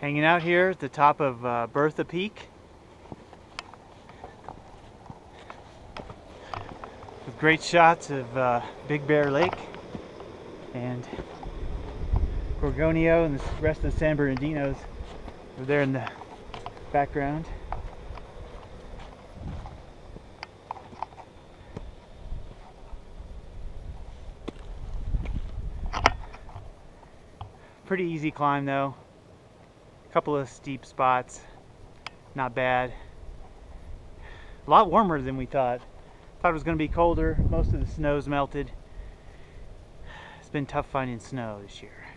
Hanging out here at the top of uh, Bertha Peak. With great shots of uh, Big Bear Lake and Gorgonio and the rest of the San Bernardinos over there in the background. Pretty easy climb though. Couple of steep spots. Not bad. A lot warmer than we thought. Thought it was going to be colder. Most of the snow's melted. It's been tough finding snow this year.